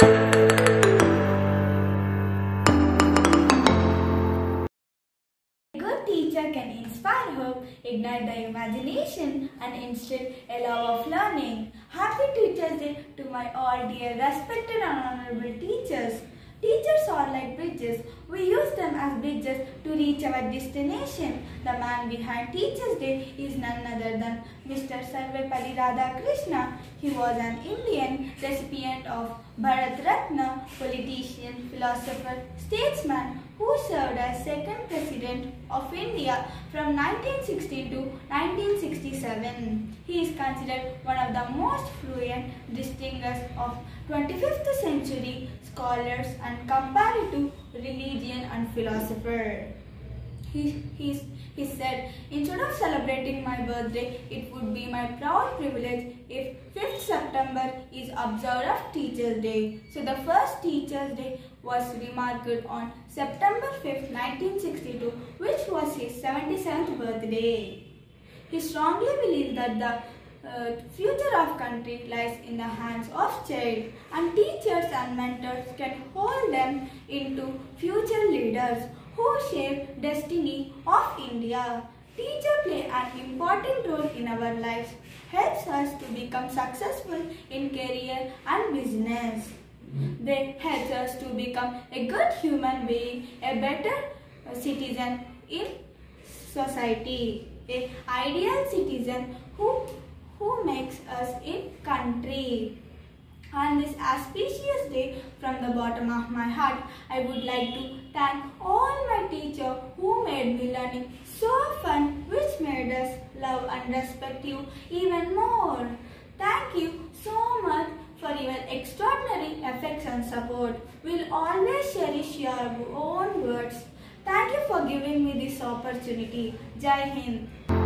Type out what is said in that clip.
A good teacher can inspire hope, ignite the imagination, and instill a love of learning. Happy Teachers Day to my all dear, respected, and honorable teachers. Teachers are like bridges. We use as bridges to reach our destination. The man behind Teachers Day is none other than Mr. Sarvepalli Radhakrishna. He was an Indian recipient of Bharat Ratna, politician, philosopher, statesman who served as second president of India from 1960 to 1967. He is considered one of the most fluent, distinguished of 25th century scholars and comparative and philosopher. He, he, he said, instead of celebrating my birthday, it would be my proud privilege if 5th September is observed as Teachers' Day. So the first Teachers' Day was remarked on September 5th, 1962, which was his 77th birthday. He strongly believed that the uh, future of country lies in the hands of child and teachers and mentors can hold them into future leaders who shape destiny of India. Teacher play an important role in our lives, helps us to become successful in career and business. They help us to become a good human being, a better citizen in society, a ideal citizen who who makes us a country. On this auspicious day, from the bottom of my heart, I would like to thank all my teachers who made me learning so fun, which made us love and respect you even more. Thank you so much for your extraordinary effects and support. We'll always cherish your own words. Thank you for giving me this opportunity. Jai Hind.